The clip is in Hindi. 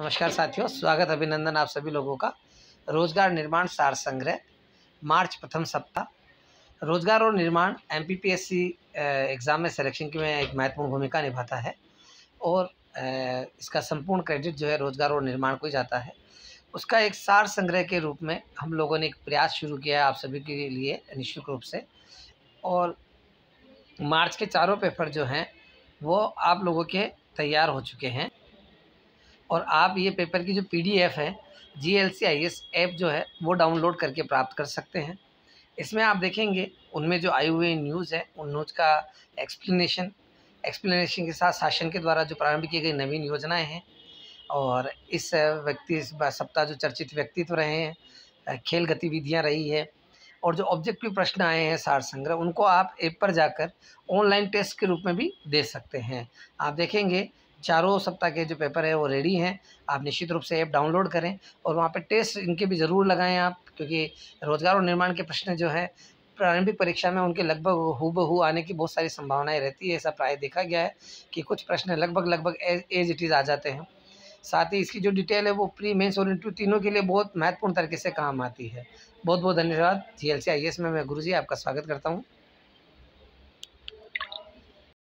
नमस्कार साथियों, स्वागत अभिनंदन आप सभी लोगों का। रोज़गार निर्माण सार संग्रह, मार्च प्रथम सप्ताह। रोज़गार और निर्माण एमपीपीएससी एग्ज़ाम में सिलेक्शन की में एक महत्वपूर्ण भूमिका निभाता है और इसका संपूर्ण क्रेडिट जो है रोज़गार और निर्माण को ही जाता है। उसका एक सार संग्रह के रूप में हम लोगों ने एक प्रयास शुरू किया है आप सभी के लिए निःशुल्क रूप से। और मार्च के चारों पेपर जो हैं, वो आप लोगों के तैयार हो चुके हैं। और आप ये पेपर की जो पीडीएफ है, G L C I S app जो है, वो डाउनलोड करके प्राप्त कर सकते हैं। इसमें आप देखेंगे, उनमें जो आई हुए न्यूज़ है, उन न्यूज़ का एक्सप्लेनेशन एक्सप्लेनेशन के साथ शासन के द्वारा जो प्रारंभ की गई नवीन योजनाएँ हैं और इस व्यक्ति, इस सप्ताह जो चर्चित व्यक्तित्व रहे हैं खेल गतिविधियाँ रही है और जो ऑब्जेक्टिव प्रश्न आए हैं, सार संग्रह, उनको आप ऐप पर जाकर ऑनलाइन टेस्ट के रूप में भी दे सकते हैं। आप देखेंगे चारों सप्ताह के जो पेपर है वो रेडी हैं। आप निश्चित रूप से ऐप डाउनलोड करें और वहाँ पे टेस्ट इनके भी ज़रूर लगाएँ आप, क्योंकि रोज़गार और निर्माण के प्रश्न जो है, प्रारंभिक परीक्षा में उनके लगभग हु आने की बहुत सारी संभावनाएँ रहती है। ऐसा प्राय देखा गया है कि कुछ प्रश्न लगभग लगभग एज इट इज़ आ जाते हैं। साथ ही इसकी जो डिटेल है वो प्री मेंस और इंटरव्यू तीनों के लिए बहुत महत्वपूर्ण तरीके से काम आती है। बहुत बहुत धन्यवाद। जी एल सी आई एस में मैं गुरु जी आपका स्वागत करता हूँ।